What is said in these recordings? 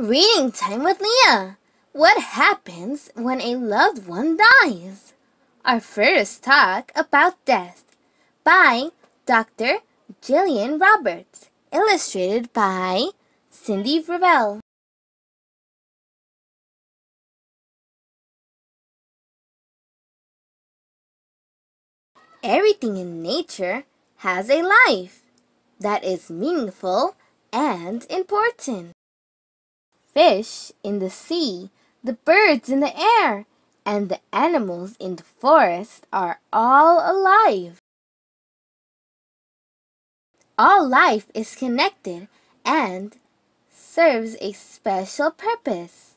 Reading time with Lea. What happens when a loved one dies? Our first talk about death by Dr. Jillian Roberts, illustrated by Cindy Revell. Everything in nature has a life that is meaningful and important. Fish in the sea, the birds in the air, and the animals in the forest are all alive. All life is connected and serves a special purpose.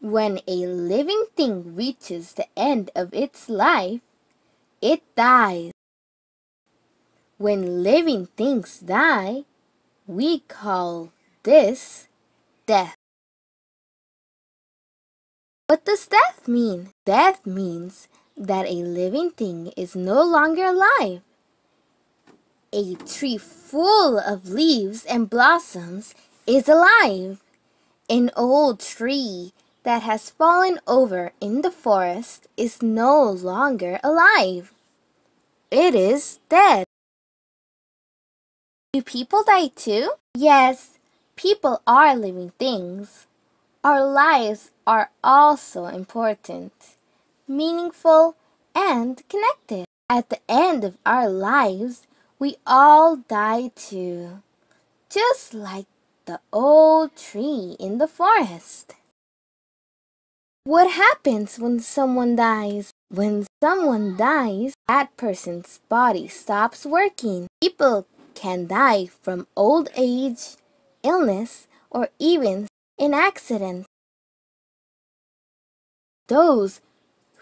When a living thing reaches the end of its life, it dies. When living things die, we call this death. What does death mean? Death means that a living thing is no longer alive. A tree full of leaves and blossoms is alive. An old tree that has fallen over in the forest is no longer alive. It is dead. Do people die too? Yes, people are living things. Our lives are also important, meaningful, and connected. At the end of our lives, we all die too, just like the old tree in the forest. What happens when someone dies? When someone dies, that person's body stops working. People can die from old age, illness, or even an accident. Those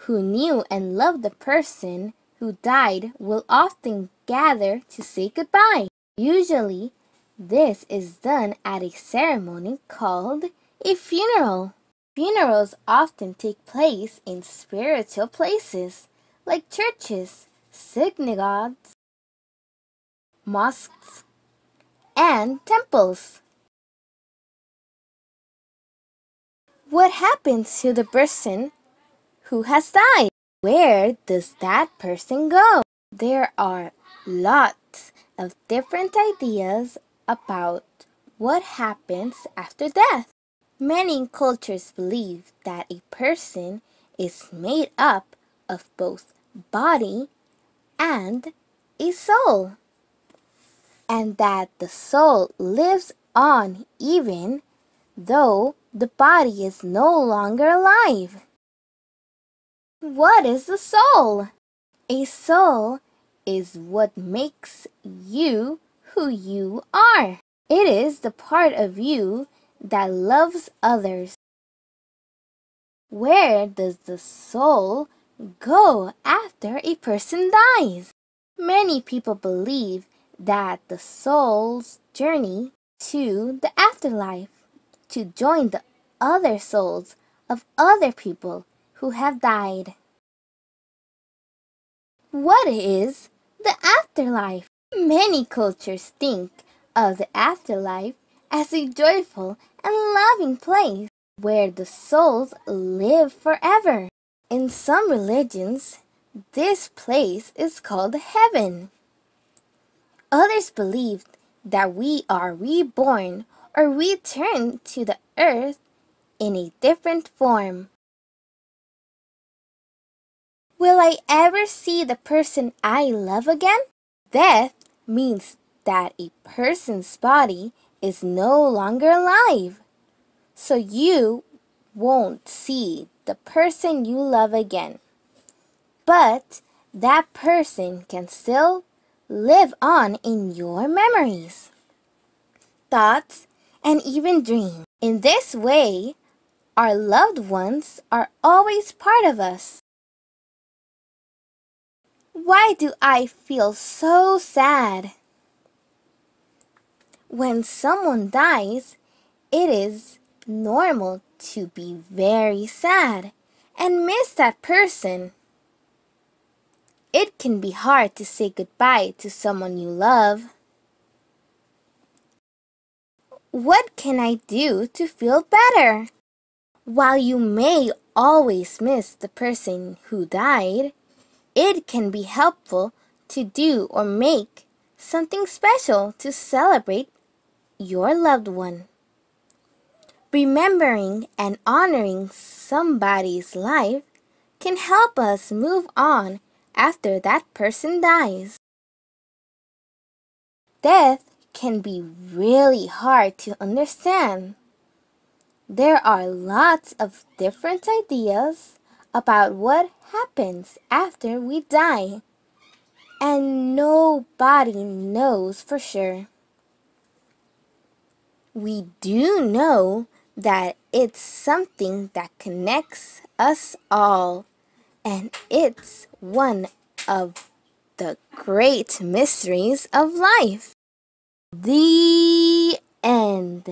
who knew and loved the person who died will often gather to say goodbye. Usually, this is done at a ceremony called a funeral. Funerals often take place in spiritual places like churches, synagogues, mosques, and temples. What happens to the person who has died? Where does that person go? There are lots of different ideas about what happens after death. Many cultures believe that a person is made up of both body and a soul, and that the soul lives on even though the body is no longer alive. What is the soul? A soul is what makes you who you are. It is the part of you that loves others. Where does the soul go after a person dies? Many people believe that the soul's journey to the afterlife to join the other souls of other people who have died. What is the afterlife? Many cultures think of the afterlife as a joyful and loving place where the souls live forever. In some religions, this place is called heaven. Others believe that we are reborn or return to the earth in a different form. Will I ever see the person I love again? Death means that a person's body is no longer alive. So you won't see the person you love again. But that person can still live on in your memories, thoughts, and even dream. In this way, our loved ones are always part of us. Why do I feel so sad? When someone dies, it is normal to be very sad and miss that person. It can be hard to say goodbye to someone you love. What can I do to feel better? While you may always miss the person who died, it can be helpful to do or make something special to celebrate your loved one. Remembering and honoring somebody's life can help us move on after that person dies. Death can be really hard to understand. There are lots of different ideas about what happens after we die, and nobody knows for sure. We do know that it's something that connects us all, and it's one of the great mysteries of life. The end.